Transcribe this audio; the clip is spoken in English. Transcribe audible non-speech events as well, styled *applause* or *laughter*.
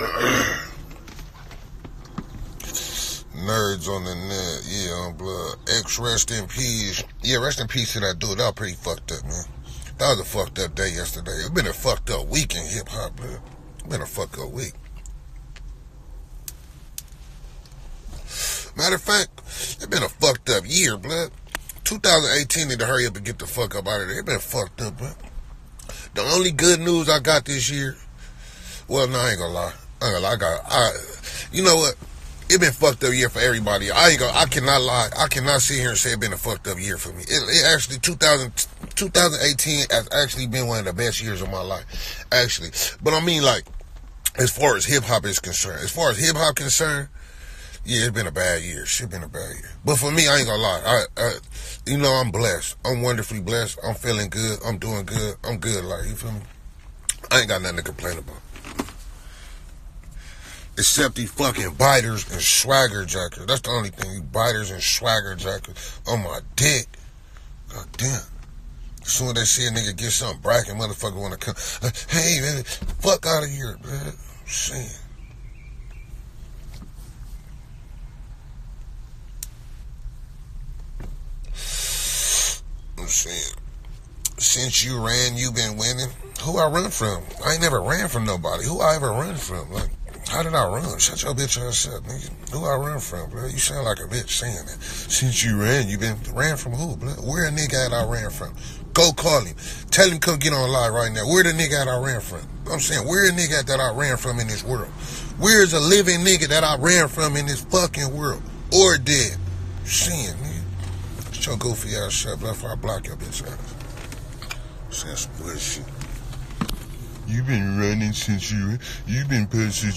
*clears throat* Nerds on the net, yeah, on blood. X rest in peace. Yeah, rest in peace to that dude. That was pretty fucked up, man. That was a fucked up day yesterday. It's been a fucked up week in hip hop, blood. It's been a fucked up week. Matter of fact, it's been a fucked up year, blood. 2018 need to hurry up and get the fuck up out of there. It been fucked up, blood. The only good news I got this year, well, no, I ain't gonna lie. Lie. I got, I, you know what? It been fucked up year for everybody. I ain't gonna, I cannot lie. I cannot sit here and say it been a fucked up year for me. It, it actually 2000, 2018 has actually been one of the best years of my life, actually. But I mean, like, as far as hip hop is concerned, as far as hip hop concerned, yeah, it's been a bad year. Shit been a bad year. But for me, I ain't gonna lie. I, I, you know, I'm blessed. I'm wonderfully blessed. I'm feeling good. I'm doing good. I'm good. Like you feel me? I ain't got nothing to complain about. Except these fucking biters and swagger jackers. That's the only thing. You biters and swagger jackers on my dick. God damn. As soon as they see a nigga get something bracket, motherfucker wanna come. Uh, hey man, fuck out of here, man. Shit. I'm saying, since you ran, you been winning. Who I run from? I ain't never ran from nobody. Who I ever run from? Like, how did I run? Shut your bitch ass up, nigga. Who I run from, bro? You sound like a bitch saying that. Since you ran, you been ran from who, bro? Where a nigga at I ran from? Go call him. Tell him come get on live right now. Where the nigga at I ran from? I'm saying, where a nigga at that I ran from in this world? Where is a living nigga that I ran from in this fucking world? Or dead? Seeing, nigga. Shut your goofy ass up before I block your bitch ass. Some bullshit. You've been running since you, you been since you